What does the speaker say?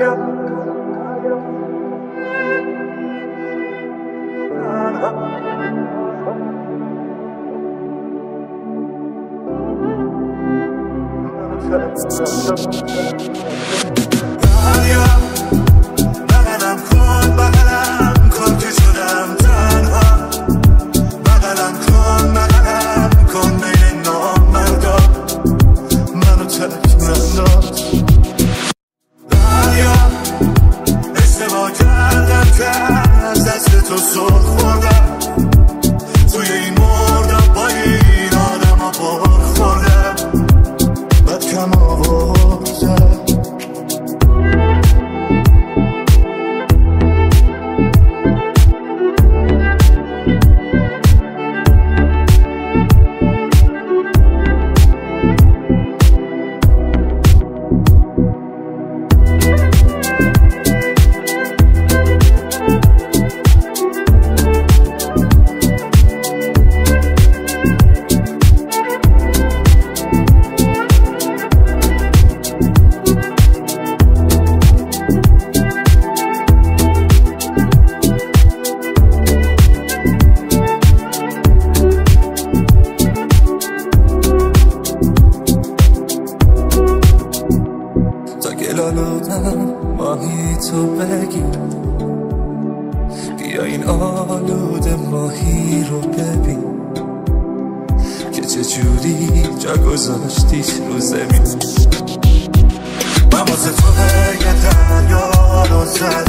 I'm time. گلالودم ماهی تو بگیر بیا این آلود ماهی رو ببین که چجوری جا گذاشتیش رو زمین من واسه تو یه دریا رو زدم